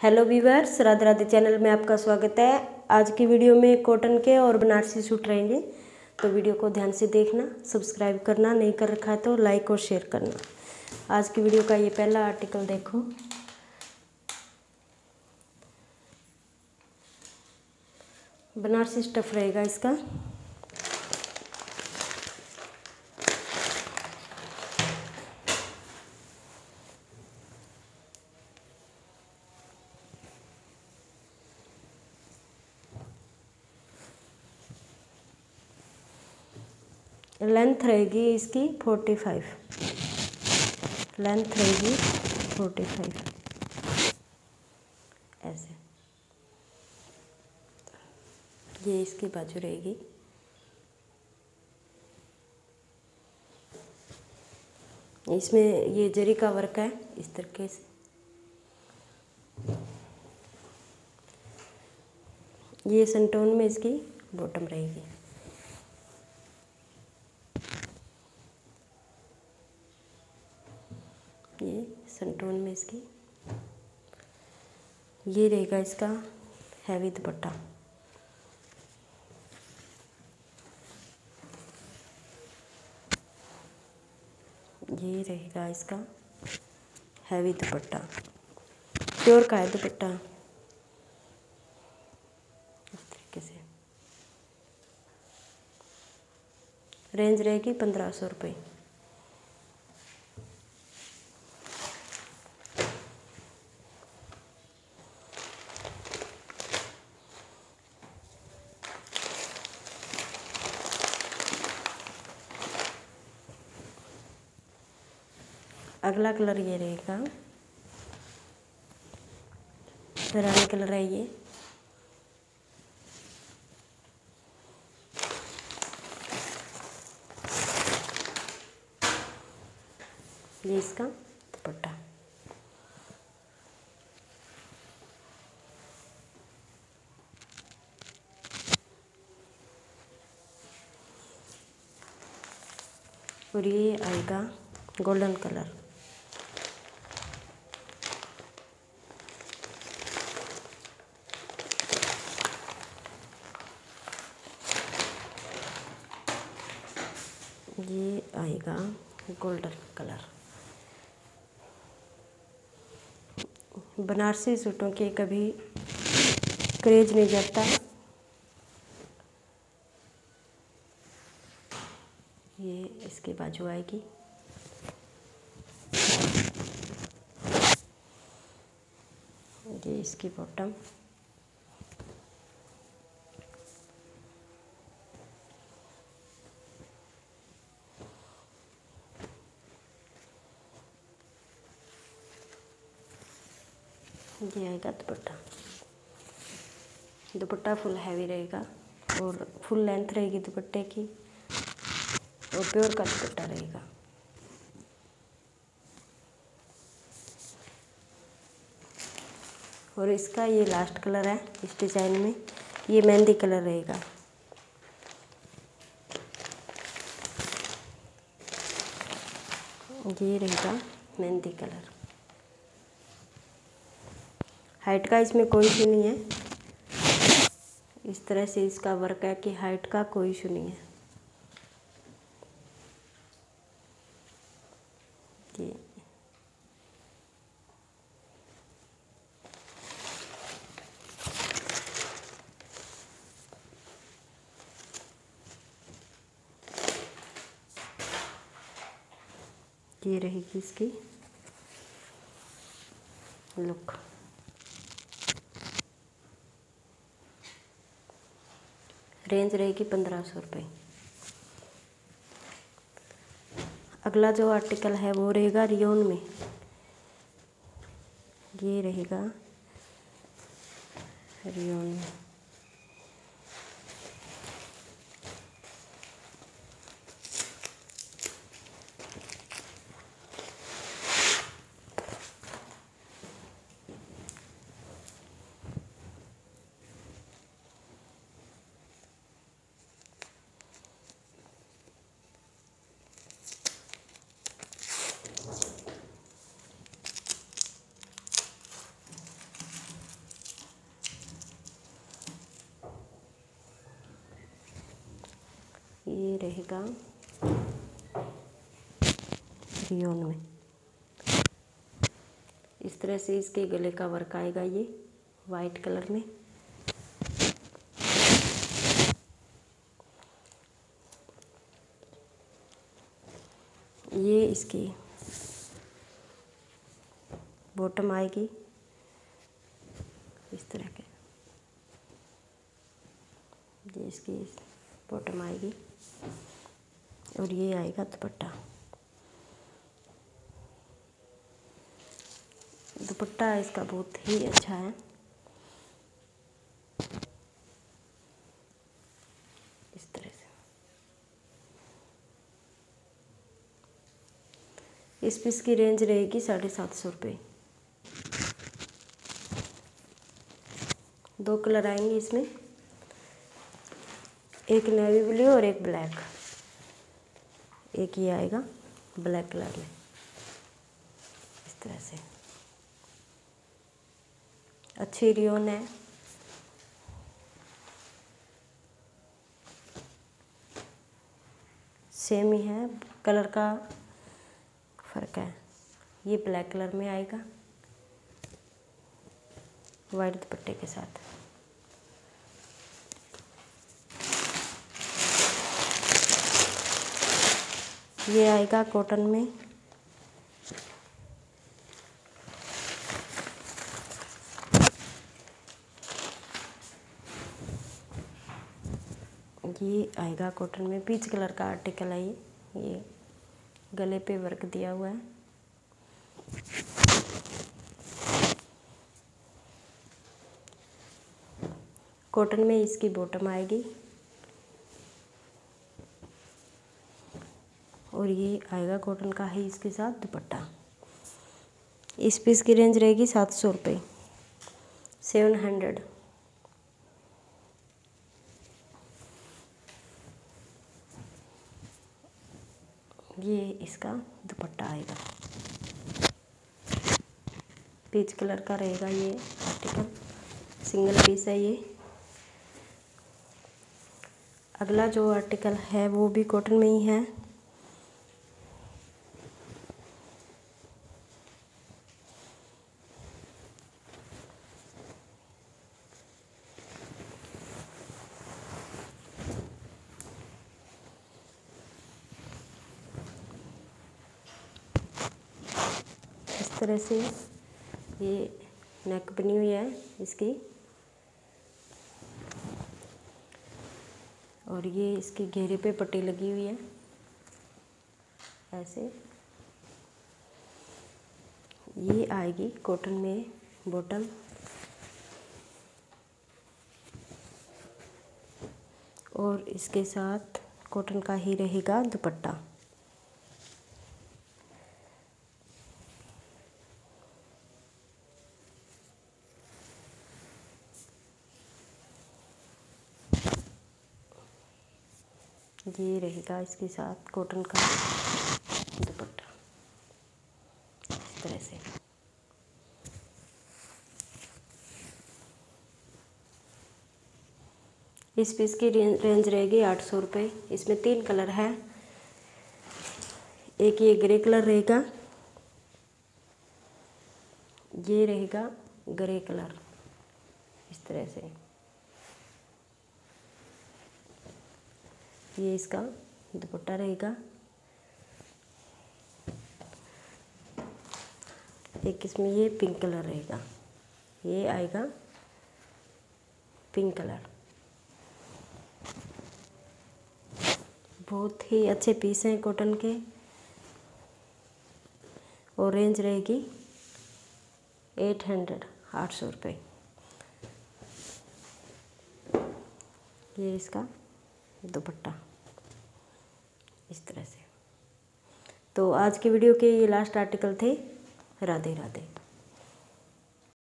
Hello viewers Radhe Radhe channel में आपका स्वागत है। आज की वीडियो में कॉटन के और बनारसी सूट रहेंगे। तो वीडियो को ध्यान से देखना, सब्सक्राइब करना, नहीं कर रखा है तो लाइक और शेयर करना। आज की वीडियो का ये पहला आर्टिकल देखो। बनारसी स्टफ़ रहेगा इसका। लेंथ रहेगी इसकी फोर्टी फाइव। लेंथ रहेगी फोर्टी फाइव। ऐसे। ये इसकी बाजू रहेगी। इसमें ये जरी का वर्क है, इस तरीके से। ये संटोन में इसकी बॉटम रहेगी ये संटोन में इसकी। ये रहेगा इसका हैवी दुपट्टा। ये रहेगा इसका हैवी दुपट्टा। प्योर का है दुपट्टा। इस तरीके से। रेंज रहेगी पंद्रह सौ रुपये अगला कलर ये रहेगा। रानी कलर है ये। ये इसका दुपट्टा। और ये आएगा गोल्डन कलर। ये आएगा गोल्डन कलर। बनारसी सूटों के कभी क्रेज नहीं जाता। ये इसकी बाजू आएगी। ये इसकी बॉटम ये आएगा दुपट्टा। दुपट्टा फुल हैवी रहेगा और फुल लेंथ रहेगी दुपट्टे की और प्योर का दुपट्टा रहेगा। और इसका ये लास्ट कलर है इस डिज़ाइन में। ये मेहंदी कलर रहेगा। ये रहेगा मेहंदी कलर हाइट का इसमें कोई इशू नहीं है। इस तरह से इसका वर्क है कि हाइट का कोई इशू नहीं है। ये रहेगी इसकी लुक रेंज रहेगी पंद्रह सौ रुपये अगला जो आर्टिकल है वो रहेगा रियोन में। ये रहेगा रियोन। में ये रहेगा रियोन में। इस तरह से इसके गले का वर्क आएगा ये वाइट कलर में। ये इसकी बॉटम आएगी। इस तरह के। ये इसकी बॉटम आएगी। और ये आएगा दुपट्टा। दुपट्टा इसका बहुत ही अच्छा है। इस तरह से। इस पीस की रेंज रहेगी साढ़े सात सौ रुपये दो कलर आएँगे इसमें। एक नेवी ब्लू और एक ब्लैक एक ये आएगा ब्लैक कलर में। इस तरह से। अच्छी रियोन है। सेम ही है। कलर का फ़र्क है। ये ब्लैक कलर में आएगा। वाइट दुपट्टे के साथ। ये आएगा कॉटन में। ये आएगा कॉटन में पीच कलर का आर्टिकल है ये। ये गले पे वर्क दिया हुआ है। कॉटन में इसकी बॉटम आएगी। और ये आएगा कॉटन का ही इसके साथ दुपट्टा। इस पीस की रेंज रहेगी सात सौ रुपये सेवन हंड्रेड ये इसका दुपट्टा आएगा। पीच कलर का रहेगा ये आर्टिकल सिंगल पीस है ये। अगला जो आर्टिकल है वो भी कॉटन में ही है इस तरह से ये नेक बनी हुई है इसकी। और ये इसके घेरे पे पट्टी लगी हुई है, ऐसे। ये आएगी कॉटन में बॉटम और इसके साथ कॉटन का ही रहेगा दुपट्टा। ये रहेगा इसके साथ कॉटन का दुपट्टा। इस तरह से। इस पीस की रेंज रहेगी आठ सौ रुपये इसमें तीन कलर है। एक ये ग्रे कलर रहेगा। ये रहेगा ग्रे कलर इस तरह से। ये इसका दुपट्टा रहेगा। एक इसमें ये पिंक कलर रहेगा। ये आएगा पिंक कलर बहुत ही अच्छे पीस हैं कॉटन के। और रेंज रहेगी एट हंड्रेड आठ सौ रुपये ये इसका दुपट्टा। इस तरह से। तो आज के वीडियो के ये लास्ट आर्टिकल थे राधे राधे